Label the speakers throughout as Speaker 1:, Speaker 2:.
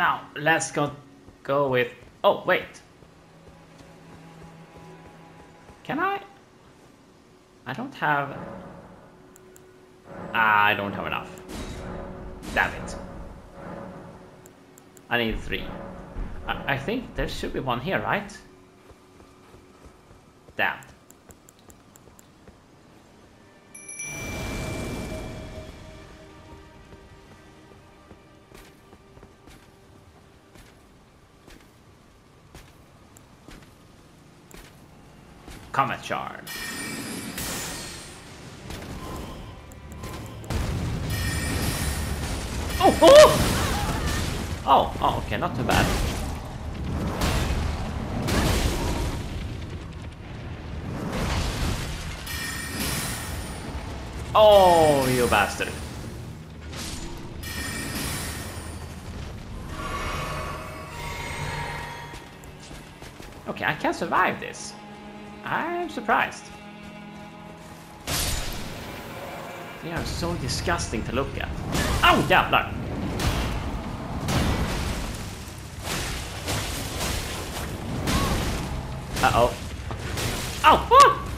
Speaker 1: Now, let's go go with... Oh, wait. Can I? I don't have... Ah, I don't have enough. Damn it. I need three. I, I think there should be one here, right? Damn. Comet Shard. Oh, oh! Oh, oh, okay, not too bad. Oh, you bastard. Okay, I can survive this. I'm surprised. They are so disgusting to look at. Oh, jävlar! Uh-oh. Oh! Oh!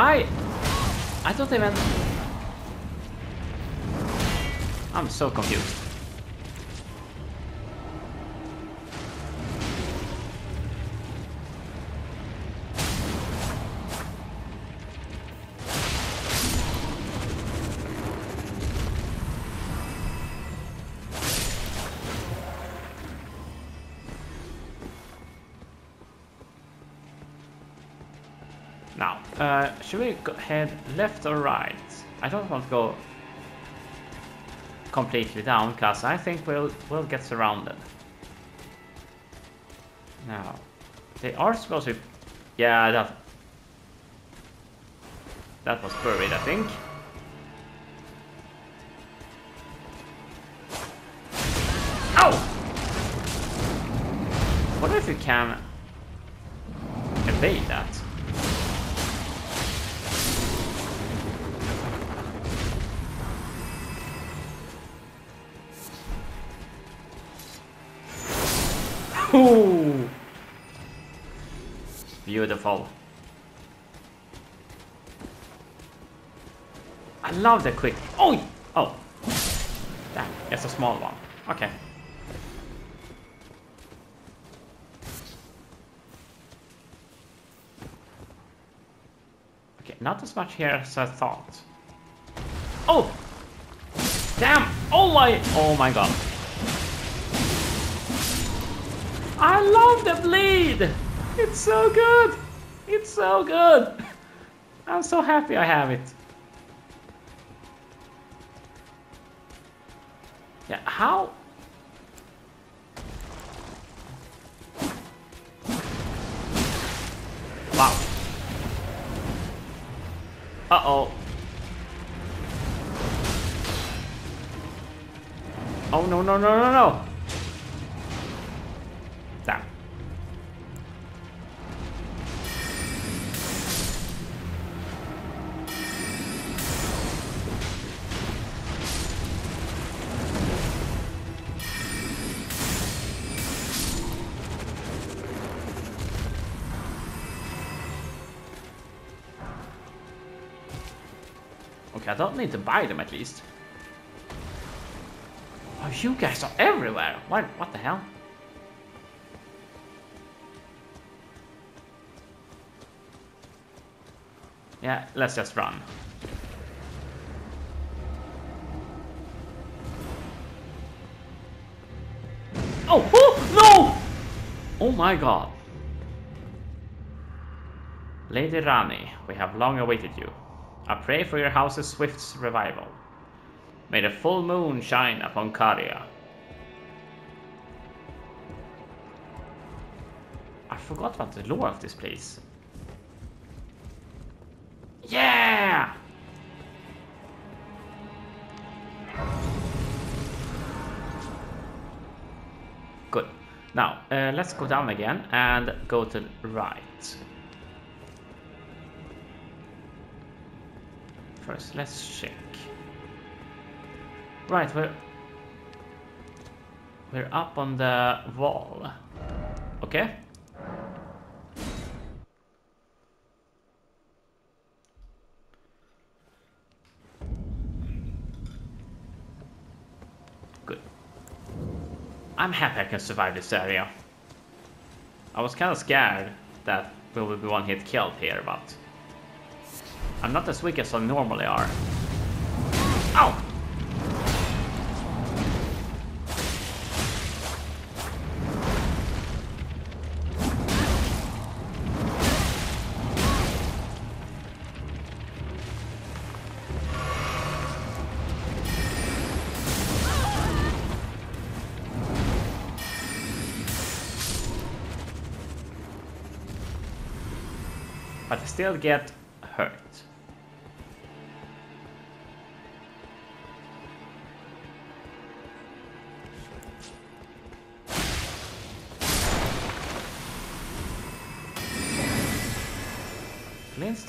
Speaker 1: Why? I thought they meant... I'm so confused. Head left or right? I don't want to go completely down, because I think we'll, we'll get surrounded. Now, they are supposed to... Yeah, that... That was buried, I think. Ow! What if you can evade that? Beautiful. I love the quick. Oh, oh. Damn, it's a small one. Okay. Okay, not as much here as I thought. Oh! Damn! Oh my! Oh my god. I love the bleed! It's so good! It's so good! I'm so happy I have it. Yeah, how? Wow. Uh-oh. Oh, no, no, no, no, no! Okay, I don't need to buy them at least. Oh, you guys are everywhere! What, what the hell? Yeah, let's just run. Oh, oh no! Oh my god. Lady Ranni, we have long awaited you. I pray for your house's swift revival. May the full moon shine upon Caria. I forgot about the lore of this place. Yeah! Good. Now, uh, let's go down again and go to the right. First, let's check. Right, we're we're up on the wall. Okay. Good. I'm happy I can survive this area. I was kind of scared that we would be one hit killed here, but I'm not as weak as I normally are. Ow! still get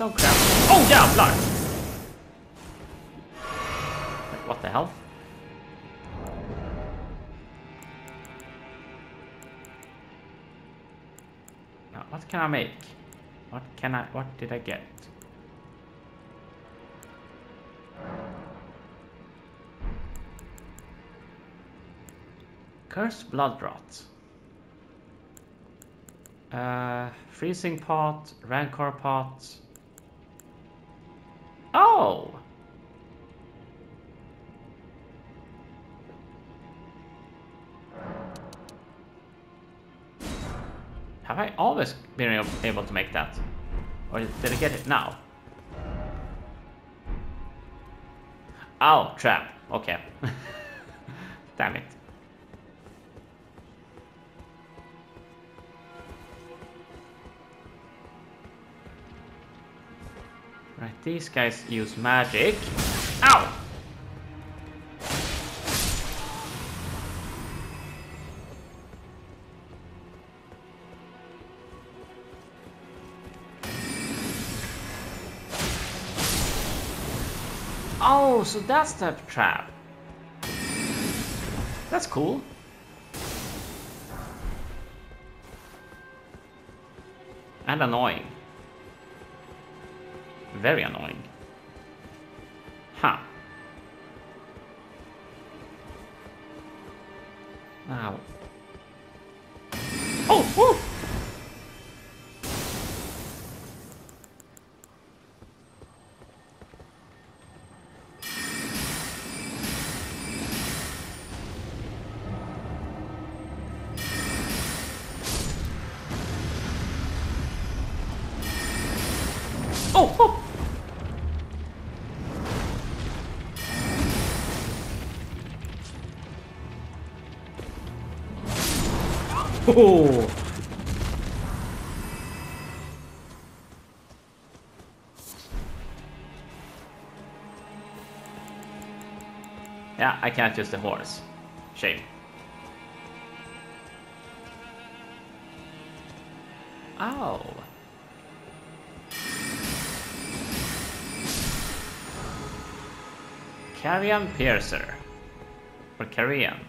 Speaker 1: Oh jävlar! Wait, what the hell? Now, what can I make? What can I, what did I get? Cursed Blood Pot. Uh, freezing Pot, Rancor Pot. Have I always been able to make that? Or did I get it now? Oh, trap. Okay. Damn it. These guys use magic. Ow! Oh, so that's the trap. That's cool. And annoying. Very annoying. Yeah, I can't use the horse. Shame. Oh. Carian Piercer. Or Carrion.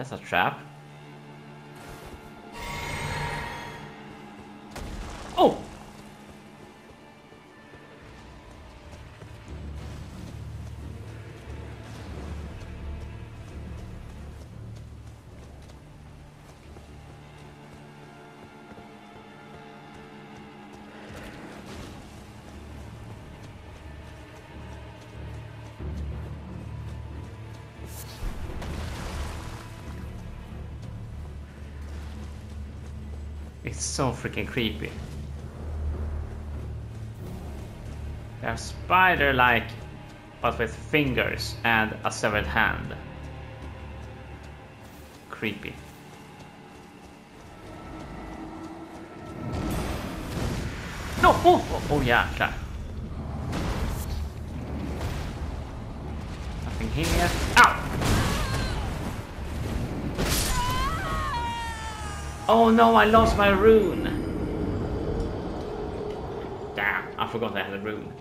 Speaker 1: That's a trap. So freaking creepy. They're spider-like, but with fingers and a severed hand. Creepy. No! Oh, oh, oh, oh yeah, klar. here. Ow! Oh no, I lost my rune! Damn, I forgot I had a rune.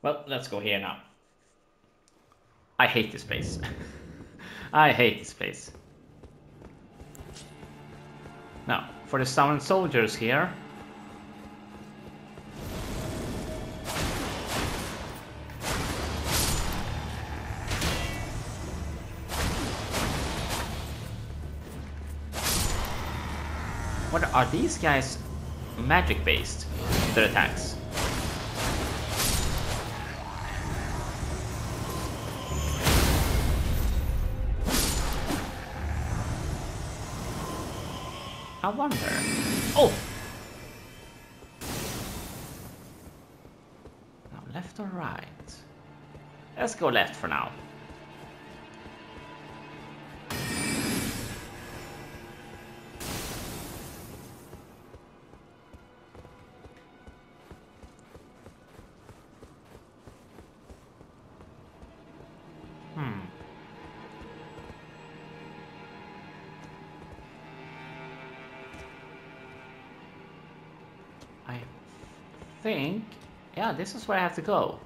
Speaker 1: Well, let's go here now. I hate this place. I hate this place. For the summoned soldiers here. What are these guys magic based, their attacks? I wonder. Oh! Now left or right? Let's go left for now. Think... Yeah, this is where I have to go.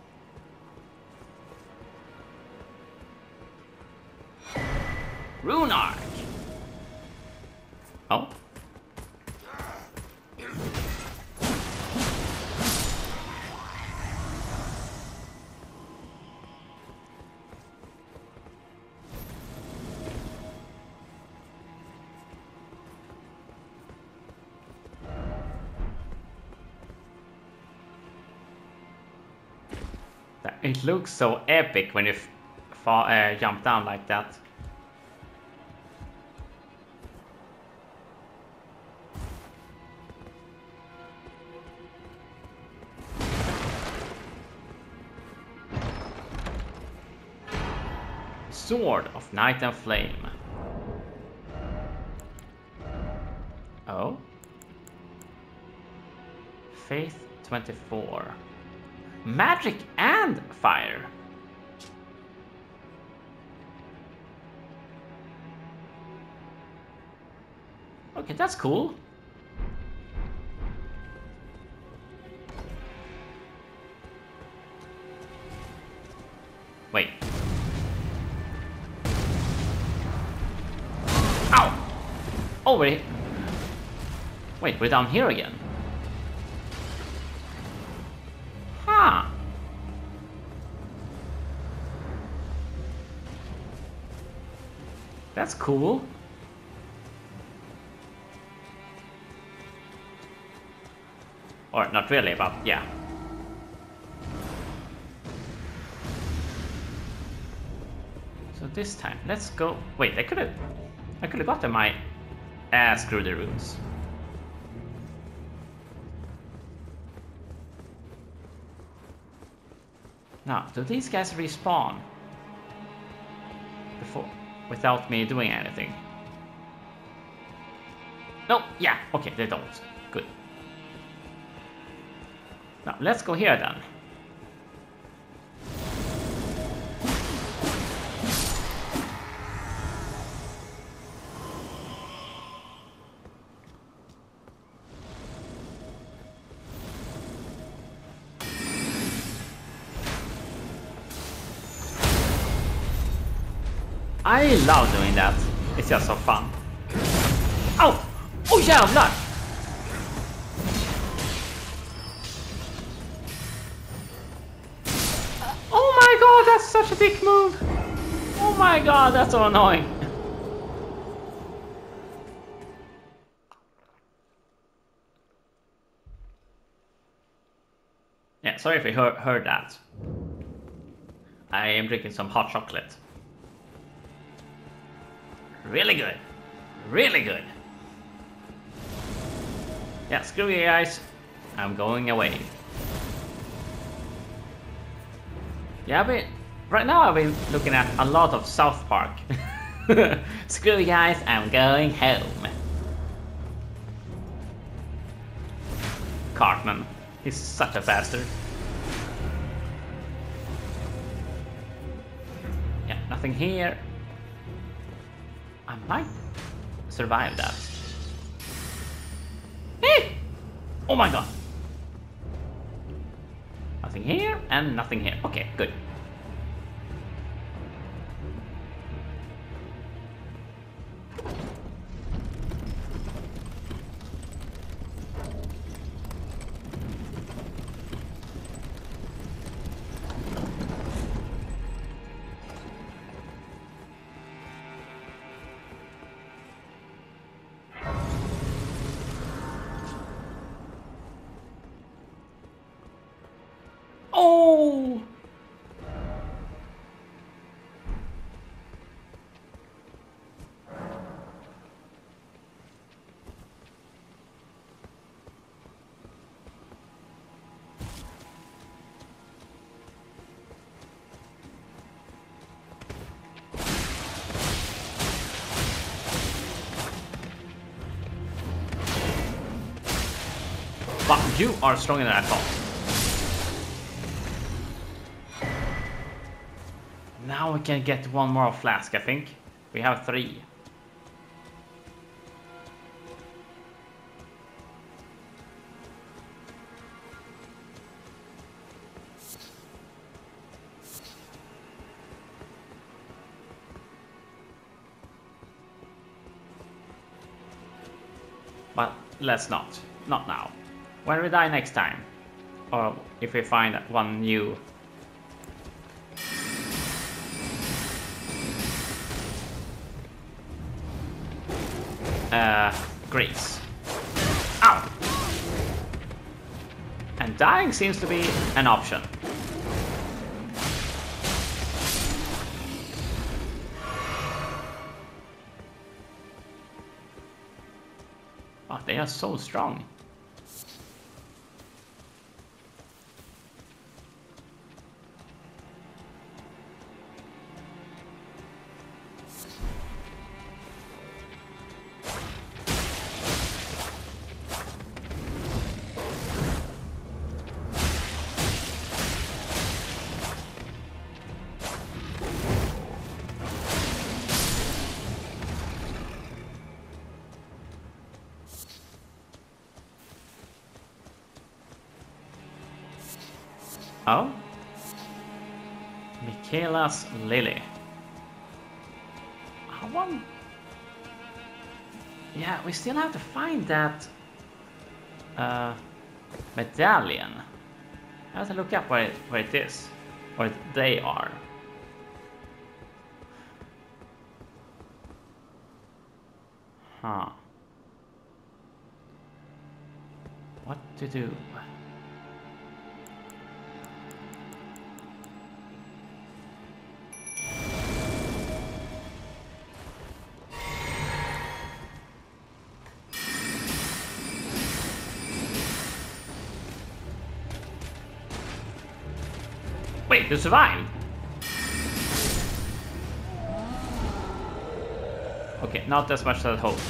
Speaker 1: It looks so epic when you uh, jump down like that. Sword of Night and Flame. Oh? Faith 24. Magic and fire. Okay, that's cool. Wait. Ow! Oh, wait. Wait, we're down here again. That's cool. Or not really, but yeah. So this time, let's go. Wait, I could have, I could have gotten my ass through the runes. Now, do these guys respawn? Without me doing anything. No, yeah, okay, they don't. Good. Now, let's go here then. I love doing that. It's just so fun. Oh! Oh jävlar! Uh, oh my god, that's such a dick move! Oh my god, that's so annoying. Yeah, sorry if you heard, heard that. I am drinking some hot chocolate. Really good. Really good. Yeah, screw you guys. I'm going away. Yeah, but right now I've been looking at a lot of South Park. Screw you guys, I'm going home. Cartman. He's such a bastard. Yeah, nothing here. I might survive that. Eh! Oh my god! Nothing here and nothing here. Okay, good. You are stronger than I thought. Now we can get one more flask, I think. We have three. But let's not. Not now. When we die next time. Or if we find one new uh, Greece. Ow! And dying seems to be an option. Oh, they are so strong. Miquella's Lily. I want... Yeah, we still have to find that uh, medallion. I have to look up where it, where it is. Where they are. Huh. What to do? Wait, you survived? Okay, not as much as I hoped.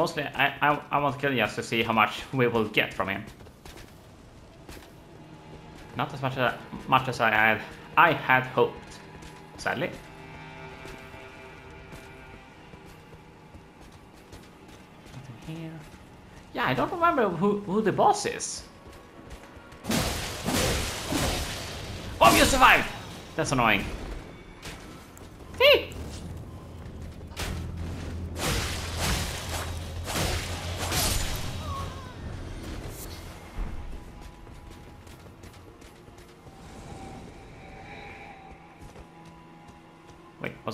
Speaker 1: Mostly, I, I, I want just to see how much we will get from him. Not as much as, much as I had, I had hoped, sadly. Nothing here. Yeah, I don't remember who, who the boss is. Oh, you survived! That's annoying. Hey!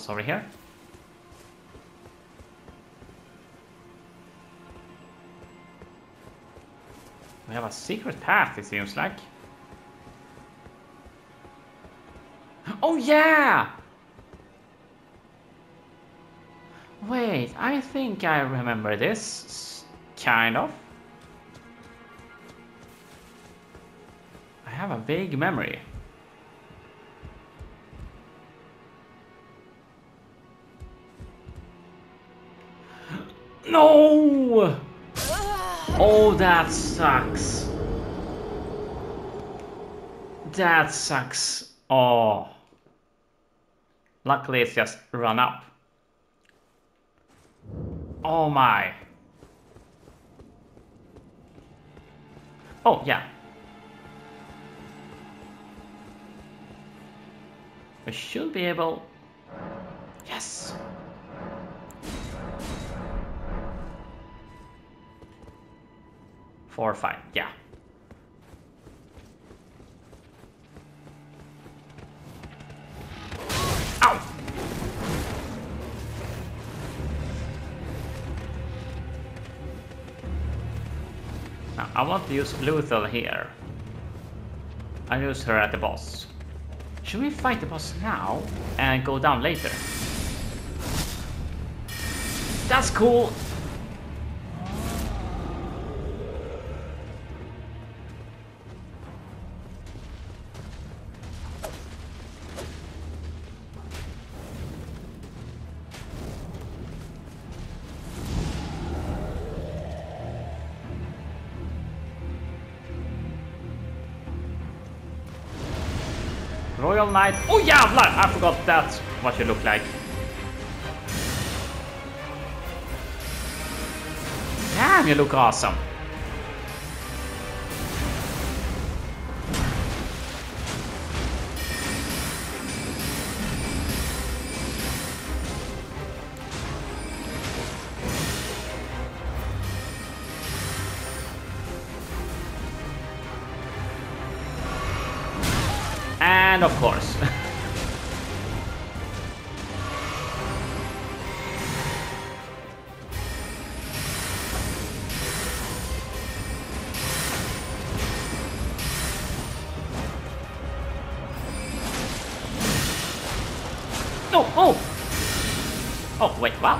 Speaker 1: Over here? We have a secret path, it seems like. Oh yeah! Wait, I think I remember this. Kind of. I have a vague memory. No! Oh, that sucks. That sucks. Oh. Luckily, it's just run up. Oh my. Oh, yeah. We should be able... Yes! Four or five, yeah. Ow! Now, I want to use Lhutel here. I use her at the boss. Should we fight the boss now and go down later? That's cool! I forgot that's what you look like. Damn, you look awesome. No, oh! Oh, wait, what?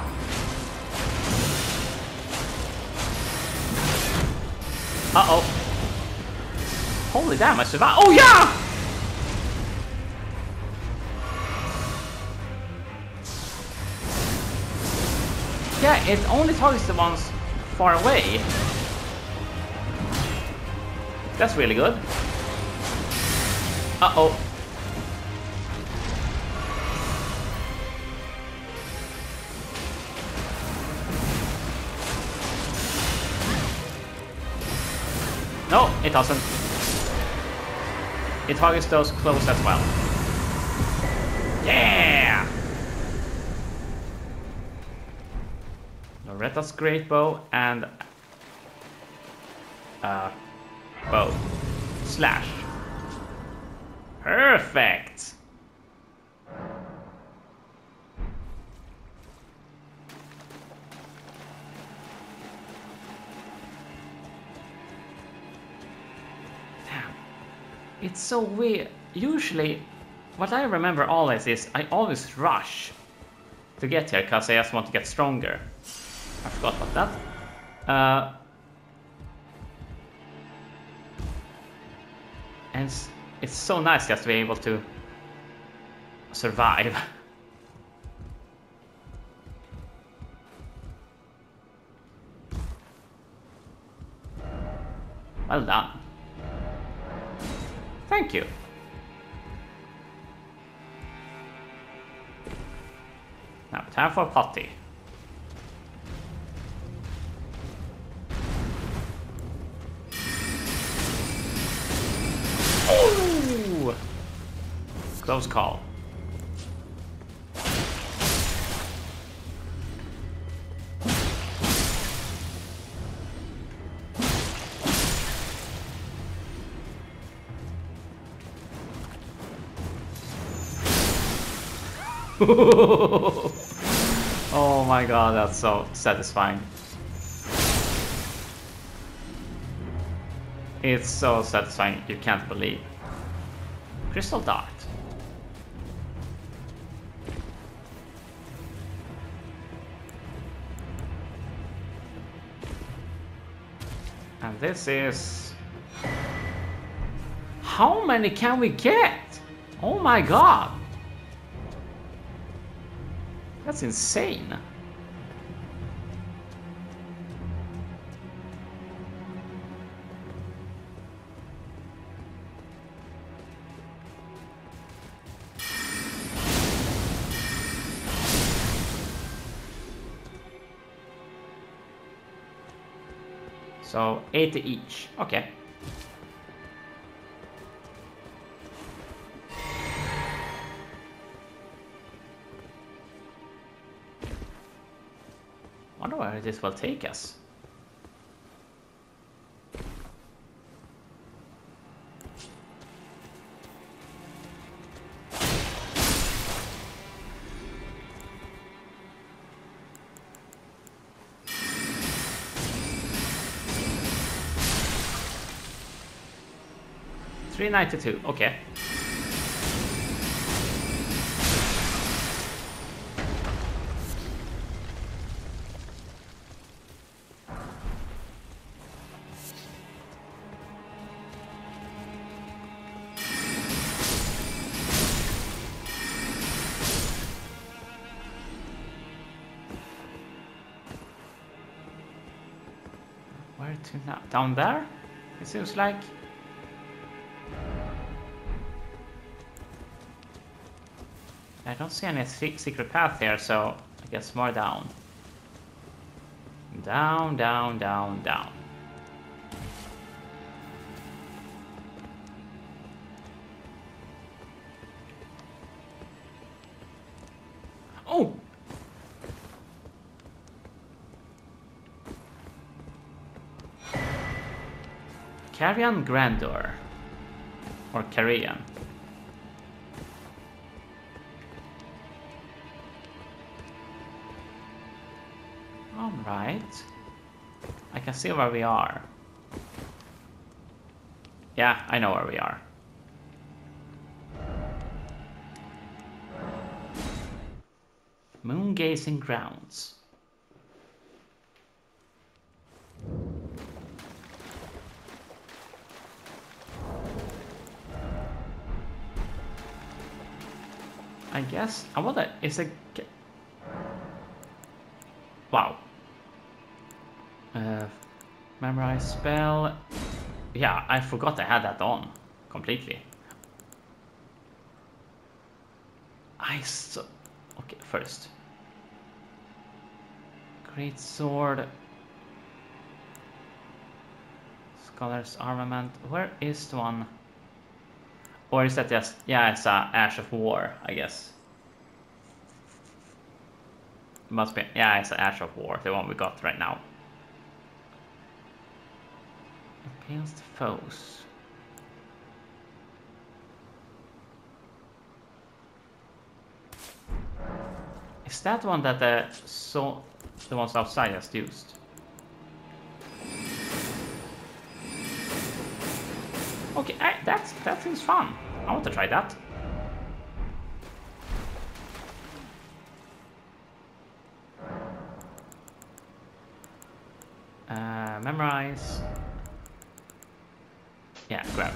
Speaker 1: Uh-oh. Holy damn, I survived. Oh, yeah! Yeah, it only targets the ones far away. That's really good. Uh-oh. It doesn't. It targets those close as well. Yeah! Loretta's great bow and uh, bow slash. So weird. Usually, what I remember always is I always rush to get here because I just want to get stronger. I forgot about that. Uh, and it's, it's so nice just to be able to survive. well done. Thank you. Now, time for potty. Ooh! Close call. oh my god, that's so satisfying. It's so satisfying, you can't believe. Crystal Dart. And this is... How many can we get? Oh my god! That's insane. So 80 each. Okay. This will take us. Three ninety two, okay. Down there? It seems like. I don't see any secret path here, so I guess more down. Down, down, down, down. Carian Grandeur. Or Carrion. Alright. I can see where we are. Yeah, I know where we are. Moon gazing grounds. Guess I wonder is a wow. Uh, memorize spell. Yeah, I forgot I had that on completely. I so okay first. Great sword. Scholar's armament. Where is one? Or is that just, yeah, it's uh, Ash of War, I guess. Must be, yeah, it's Ash of War, the one we got right now. To foes. Is that one that the so the ones outside just used? Okay, I, that's that seems fun. I want to try that. Uh, memorize. Yeah, grab.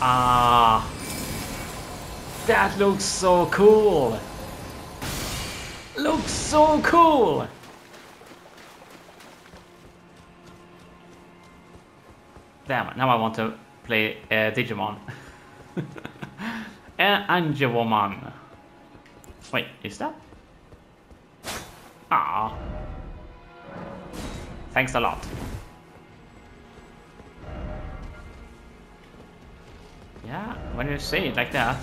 Speaker 1: Ah, that looks so cool. Looks so cool. Damn, now I want to play uh, Digimon. uh, Angewomon. Wait, is that? Ah. Thanks a lot. Yeah, when you say it like that,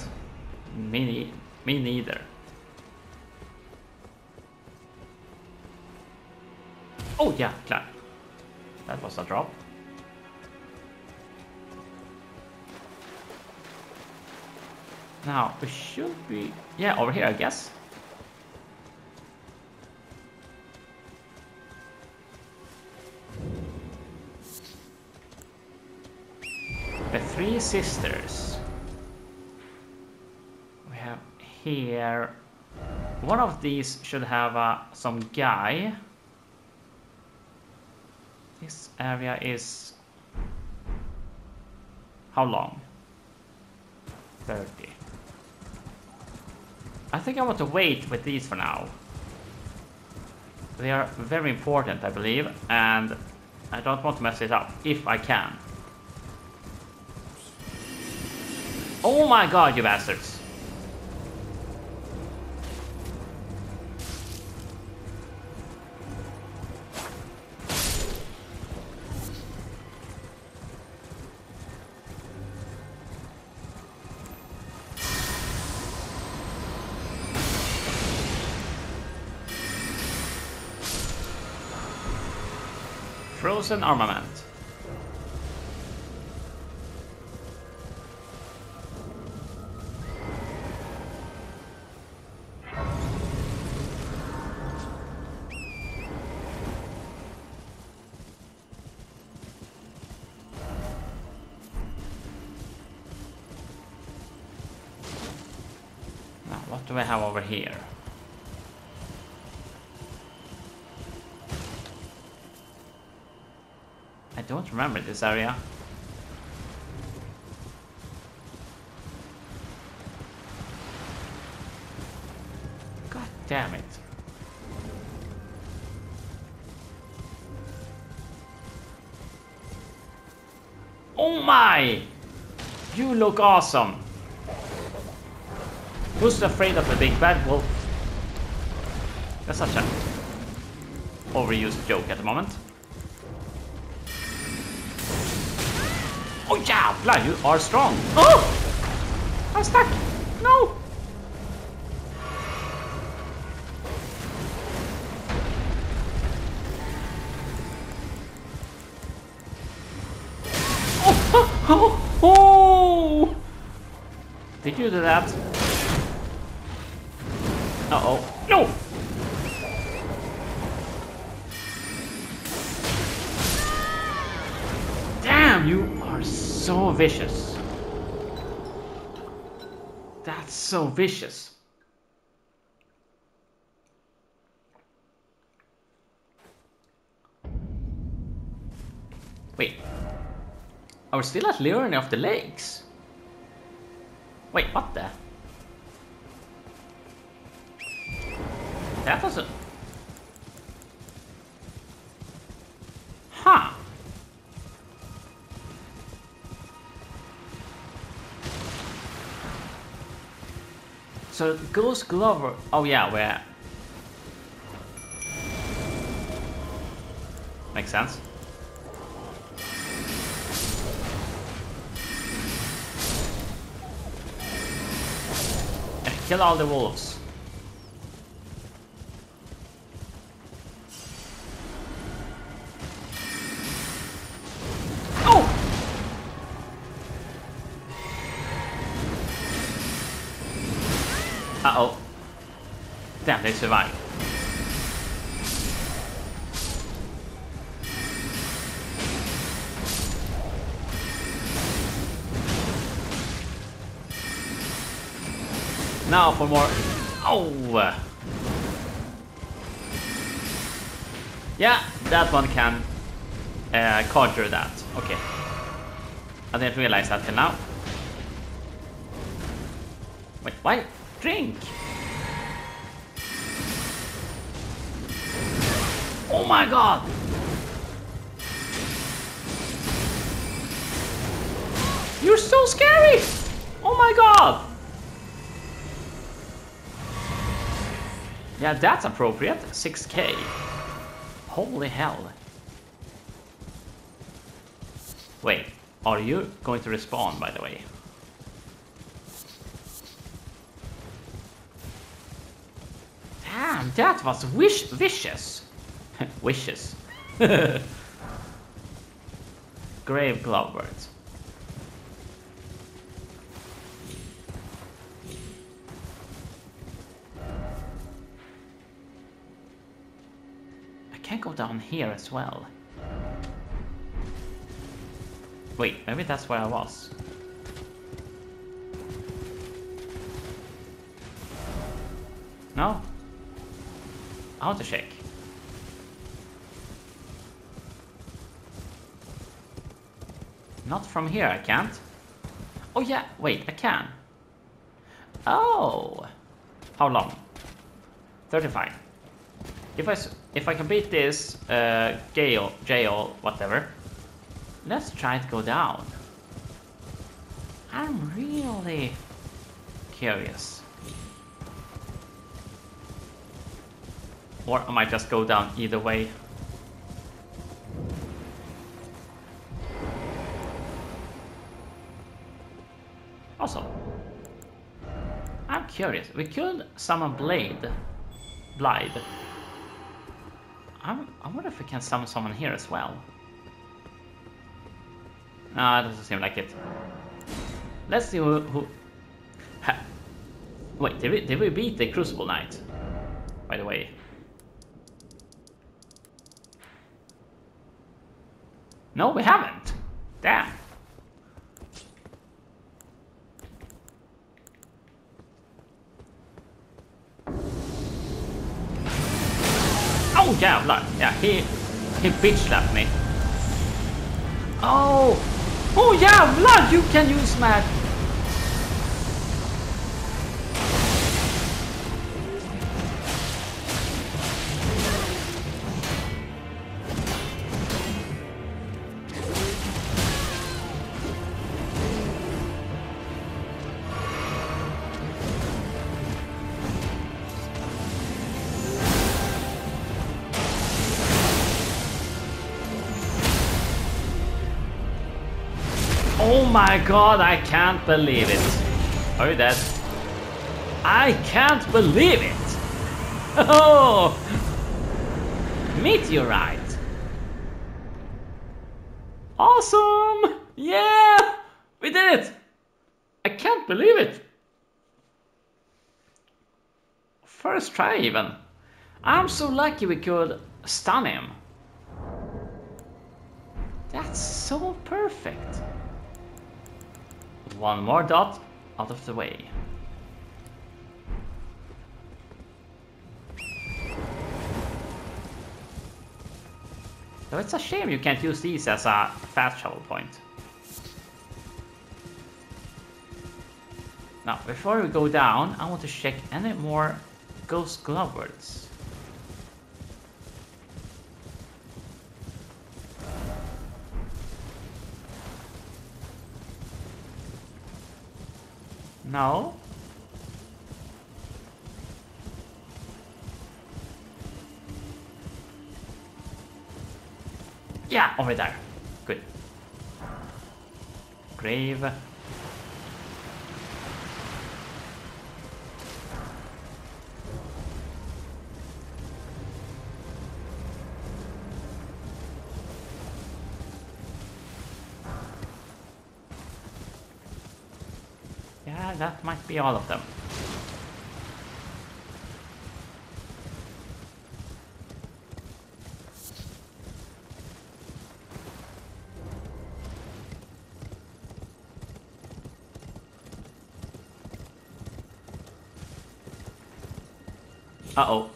Speaker 1: me, me neither. Oh yeah, klar. That was a drop. Now, we should be... Yeah, over here, I guess. The Three Sisters. We have here... One of these should have uh, some guy. This area is... How long? 30. I think I want to wait with these for now. They are very important, I believe, and I don't want to mess it up, if I can. Oh my god, you bastards! Frozen armament. What do we have over here? Remember this area. God damn it. Oh my! You look awesome! Who's afraid of a big bad wolf? That's such an overused joke at the moment. Oh yeah, jävlar, you are strong! Oh! I'm stuck! No! Oh! Oh! Oh! Did you do that? Uh-oh. No! Damn, you are so vicious. That's so vicious. Wait. Are we still at Liurnia of the Lakes? Wait, what the? That doesn't... Huh. So Ghost Glover. Oh yeah, we where? Makes sense. And kill all the wolves. Damn, they. Now for more... Oh! Yeah, that one can uh, conjure that. Okay. I didn't realize that till now. Wait, why? Drink! Oh my god! You're so scary! Oh my god! Yeah, that's appropriate. 6k. Holy hell. Wait, are you going to respawn, by the way? Damn, that was wish vicious. Wishes. grave glovewort. I can't go down here as well. Wait, maybe that's where I was. No? I want to check. Not from here, I can't. Oh yeah, wait, I can. Oh! How long? 35. If I, if I complete this, uh, jail, jail, whatever, let's try to go down. I'm really curious. Or I might just go down either way. Curious. We could summon Blaidd. Blaidd. I'm, I wonder if we can summon someone here as well. No, it doesn't seem like it. Let's see who... who... Wait, did we, did we beat the Crucible Knight? By the way. No, we haven't. Damn. Jävlar! Yeah, he, he bitch slapped me. Oh! Oh jävlar! You can use mad... my god, I can't believe it. Are you dead? I can't believe it! Oh! Meteorite! Awesome! Yeah! We did it! I can't believe it! First try even. I'm so lucky we could stun him. That's so perfect. One more dot out of the way. So it's a shame you can't use these as a fast travel point. Now, before we go down, I want to check any more Ghost Gloveworts. No. Yeah, over there. Good. Grave. Yeah, that might be all of them. Uh-oh.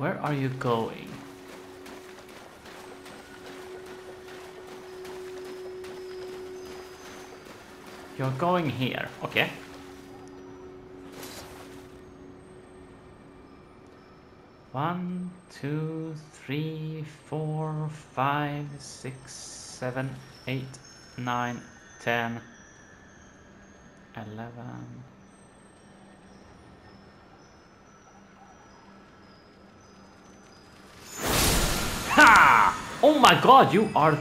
Speaker 1: Where are you going? You're going here, okay. One, two, three, four, five, six, seven, eight, nine, ten, eleven. Oh my god, you are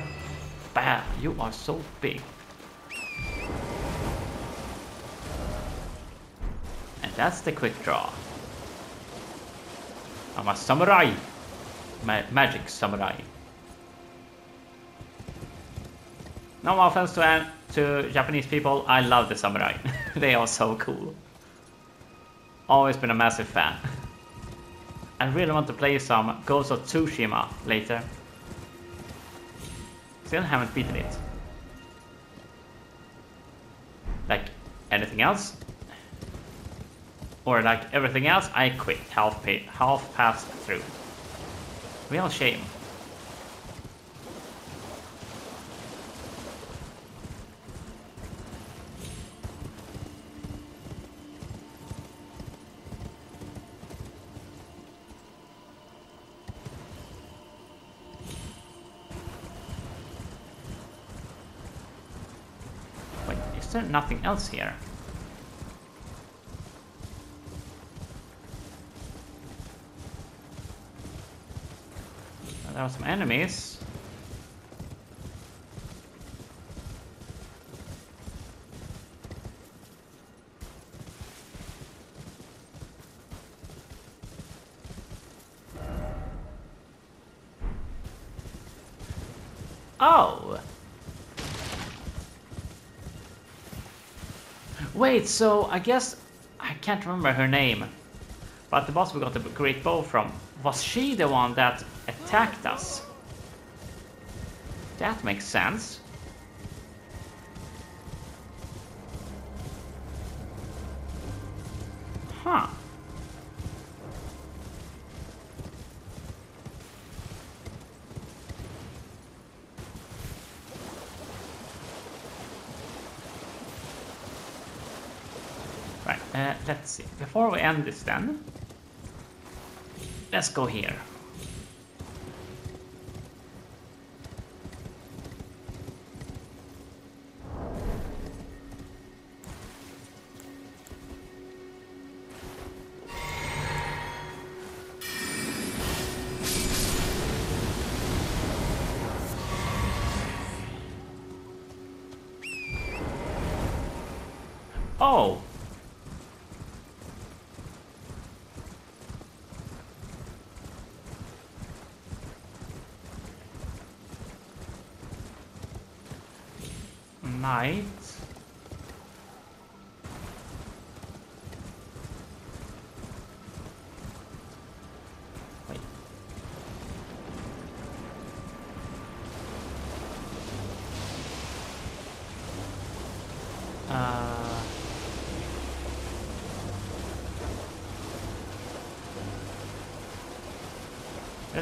Speaker 1: bad. You are so big. And that's the quick draw. I'm a samurai. Ma magic samurai. No offense to, to Japanese people, I love the samurai. they are so cool. Always been a massive fan. I really want to play some Ghost of Tsushima later. Still haven't beaten it. Like anything else? Or like everything else, I quit half, half past through. Real shame. Nothing else here? There are some enemies. Oh! So I guess I can't remember her name. But the boss we got the great bow from, was she the one that attacked us? That makes sense. End this then, let's go here.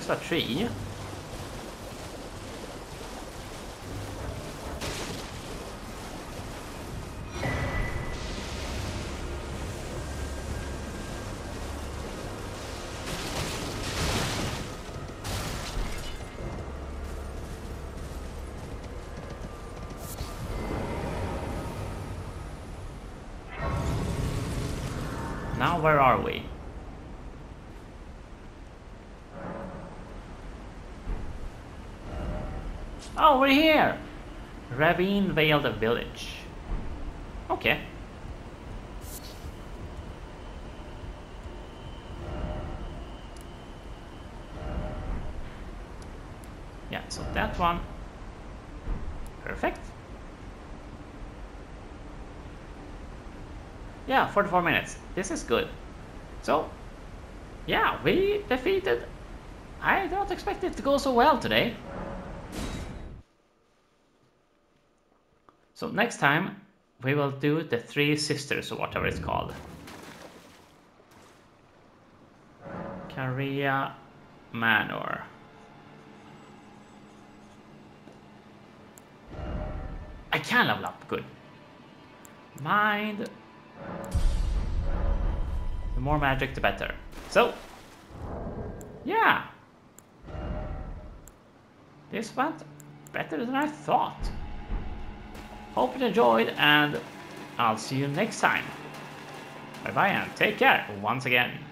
Speaker 1: A tree. Now where are we? Oh, we're here! Ravine Veiled Village. Okay. Yeah, so that one. Perfect. Yeah, 44 minutes. This is good. So, yeah, we defeated... I don't expect it to go so well today. So next time we will do the Three Sisters or whatever it's called. Caria Manor. I can level up, good. mind. The more magic, the better. So, yeah. This went better than I thought. Hope you enjoyed, and I'll see you next time. Bye bye and take care once again.